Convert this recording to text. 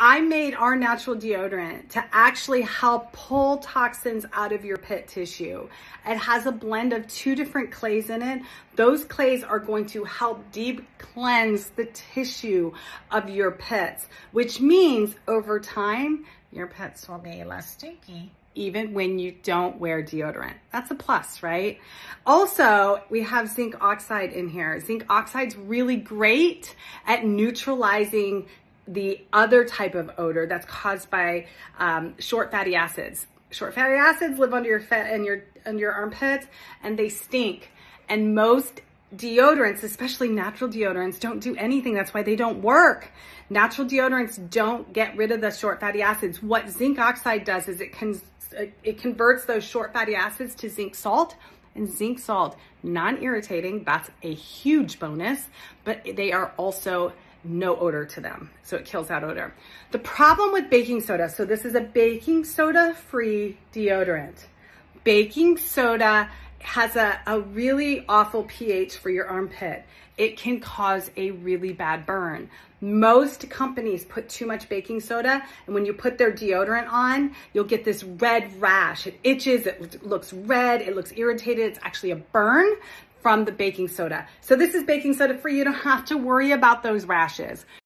I made our natural deodorant to actually help pull toxins out of your pit tissue. It has a blend of two different clays in it. Those clays are going to help deep cleanse the tissue of your pits, which means over time, your pits will be less stinky even when you don't wear deodorant. That's a plus, right? Also, we have zinc oxide in here. Zinc oxide's really great at neutralizing the other type of odor that's caused by um, short fatty acids. Short fatty acids live under your fat and your under your armpits and they stink. And most deodorants, especially natural deodorants, don't do anything. That's why they don't work. Natural deodorants don't get rid of the short fatty acids. What zinc oxide does is it can it converts those short fatty acids to zinc salt and zinc salt non-irritating. That's a huge bonus, but they are also no odor to them. So it kills that odor. The problem with baking soda, so this is a baking soda free deodorant. Baking soda has a, a really awful pH for your armpit. It can cause a really bad burn. Most companies put too much baking soda and when you put their deodorant on, you'll get this red rash. It itches, it looks red, it looks irritated. It's actually a burn from the baking soda. So this is baking soda free. You don't have to worry about those rashes.